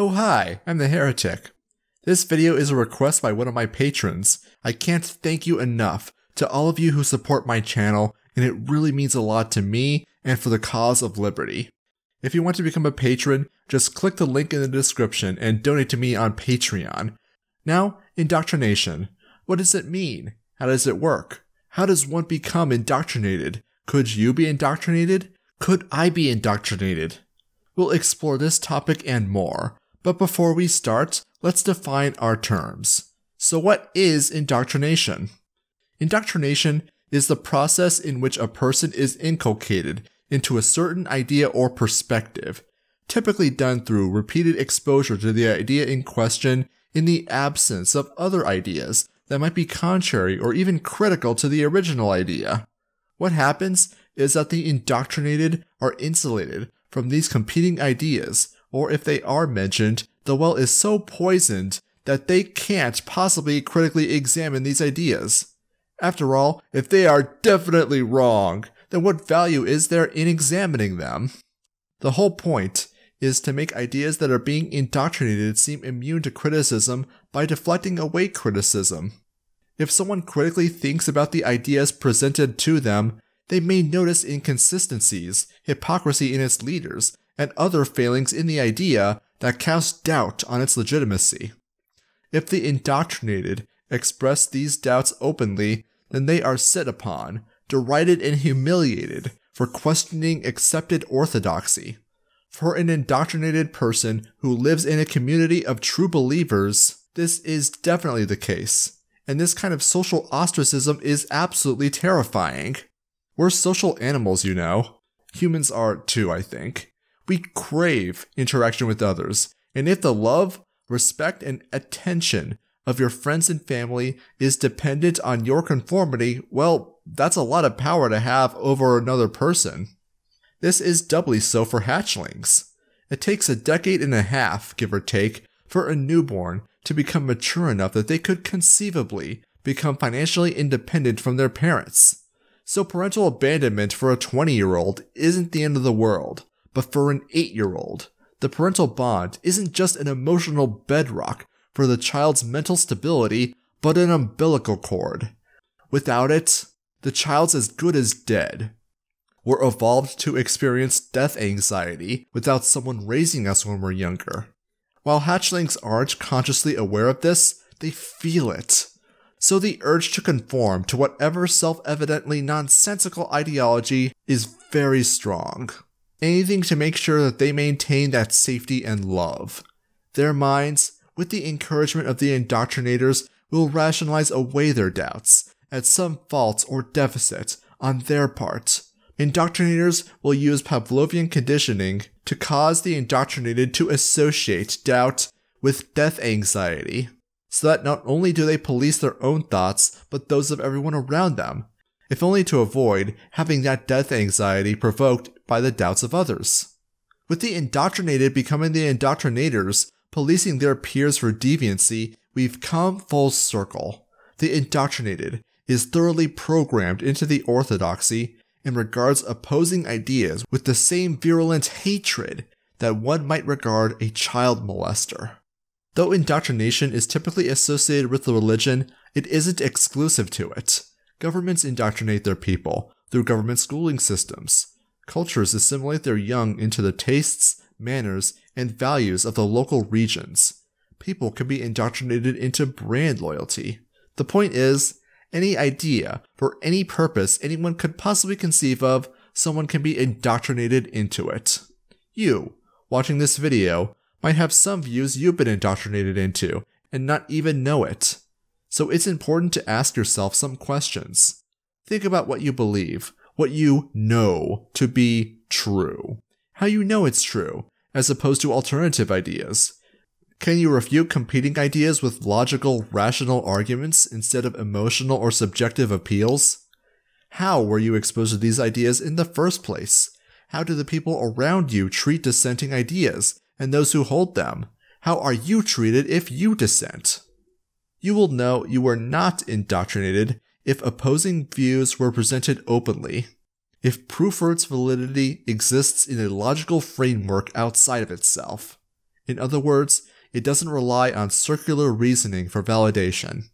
Oh hi, I'm the Heretic. This video is a request by one of my patrons. I can't thank you enough to all of you who support my channel, and it really means a lot to me and for the cause of liberty. If you want to become a patron, just click the link in the description and donate to me on Patreon. Now, indoctrination. What does it mean? How does it work? How does one become indoctrinated? Could you be indoctrinated? Could I be indoctrinated? We'll explore this topic and more. But before we start, let's define our terms. So, what is indoctrination? Indoctrination is the process in which a person is inculcated into a certain idea or perspective, typically done through repeated exposure to the idea in question in the absence of other ideas that might be contrary or even critical to the original idea. What happens is that the indoctrinated are insulated from these competing ideas, or if they are mentioned, the well is so poisoned that they can't possibly critically examine these ideas. After all, if they are definitely wrong, then what value is there in examining them? The whole point is to make ideas that are being indoctrinated seem immune to criticism by deflecting away criticism. If someone critically thinks about the ideas presented to them, they may notice inconsistencies, hypocrisy in its leaders, and other failings in the idea that cast doubt on its legitimacy. If the indoctrinated express these doubts openly, then they are set upon, derided, and humiliated for questioning accepted orthodoxy. For an indoctrinated person who lives in a community of true believers, this is definitely the case. And this kind of social ostracism is absolutely terrifying. We're social animals, you know. Humans are too, I think. We crave interaction with others, and if the love, respect, and attention of your friends and family is dependent on your conformity, well, that's a lot of power to have over another person. This is doubly so for hatchlings. It takes a decade and a half, give or take, for a newborn to become mature enough that they could conceivably become financially independent from their parents. So parental abandonment for a 20 year old isn't the end of the world, but for an 8 year old, the parental bond isn't just an emotional bedrock for the child's mental stability, but an umbilical cord. Without it, the child's as good as dead. We're evolved to experience death anxiety without someone raising us when we're younger. While hatchlings aren't consciously aware of this, they feel it. So the urge to conform to whatever self evidently nonsensical ideology is very strong. Anything to make sure that they maintain that safety and love. Their minds, with the encouragement of the indoctrinators, will rationalize away their doubts at some fault or deficit on their part. Indoctrinators will use Pavlovian conditioning to cause the indoctrinated to associate doubt with death anxiety, so that not only do they police their own thoughts, but those of everyone around them, if only to avoid having that death anxiety provoked by the doubts of others. With the indoctrinated becoming the indoctrinators, policing their peers for deviancy, we've come full circle. The indoctrinated is thoroughly programmed into the orthodoxy and regards opposing ideas with the same virulent hatred that one might regard a child molester. Though indoctrination is typically associated with the religion, it isn't exclusive to it. Governments indoctrinate their people through government schooling systems. Cultures assimilate their young into the tastes, manners, and values of the local regions. People can be indoctrinated into brand loyalty. The point is, any idea for any purpose anyone could possibly conceive of, someone can be indoctrinated into it. You, watching this video, might have some views you've been indoctrinated into and not even know it. So it's important to ask yourself some questions. Think about what you believe, what you know to be true, how you know it's true, as opposed to alternative ideas. Can you refute competing ideas with logical, rational arguments instead of emotional or subjective appeals? How were you exposed to these ideas in the first place? How do the people around you treat dissenting ideas and those who hold them? How are you treated if you dissent? You will know you were not indoctrinated if opposing views were presented openly, if proof for its validity exists in a logical framework outside of itself, In other words, it doesn't rely on circular reasoning for validation.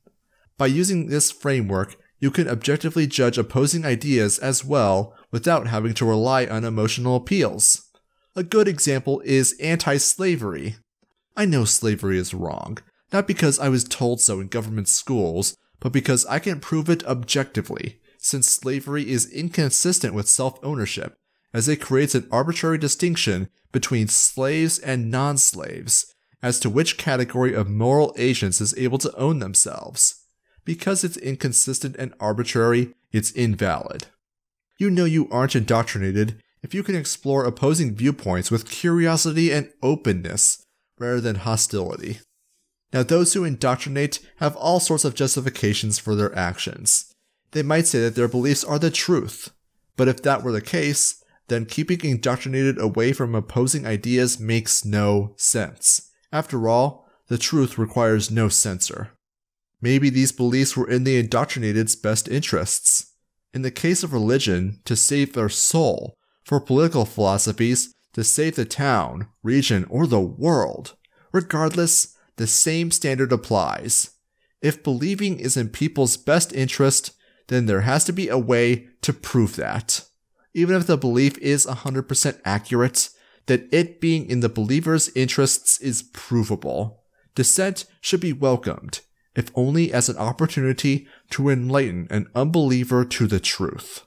By using this framework, you can objectively judge opposing ideas as well without having to rely on emotional appeals. A good example is anti slavery. I know slavery is wrong, not because I was told so in government schools, but because I can prove it objectively, since slavery is inconsistent with self ownership, as it creates an arbitrary distinction between slaves and non slaves as to which category of moral agents is able to own themselves. Because it's inconsistent and arbitrary, it's invalid. You know you aren't indoctrinated if you can explore opposing viewpoints with curiosity and openness rather than hostility. Now, those who indoctrinate have all sorts of justifications for their actions. They might say that their beliefs are the truth, but if that were the case, then keeping indoctrinated away from opposing ideas makes no sense. After all, the truth requires no censor. Maybe these beliefs were in the indoctrinated's best interests. In the case of religion, to save their soul. For political philosophies, to save the town, region, or the world. Regardless, the same standard applies. If believing is in people's best interest, then there has to be a way to prove that. Even if the belief is 100% accurate, that it being in the believer's interests is provable. Dissent should be welcomed, if only as an opportunity to enlighten an unbeliever to the truth.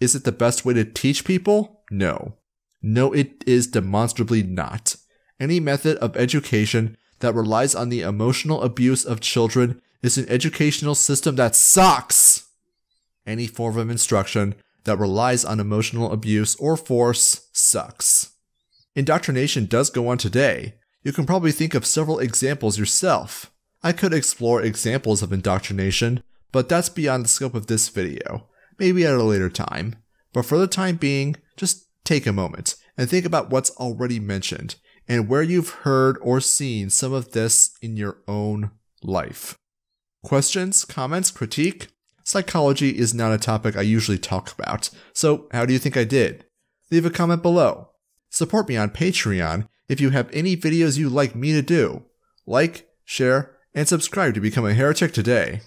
Is it the best way to teach people? No. No, it is demonstrably not. Any method of education that relies on the emotional abuse of children is an educational system that sucks. Any form of instruction that relies on emotional abuse or force sucks. Indoctrination does go on today. You can probably think of several examples yourself. I could explore examples of indoctrination, but that's beyond the scope of this video, maybe at a later time. But for the time being, just take a moment and think about what's already mentioned and where you've heard or seen some of this in your own life. Questions, comments, critique? Psychology is not a topic I usually talk about, so how do you think I did? Leave a comment below. Support me on Patreon if you have any videos you'd like me to do. Like, share, and subscribe to become a heretic today.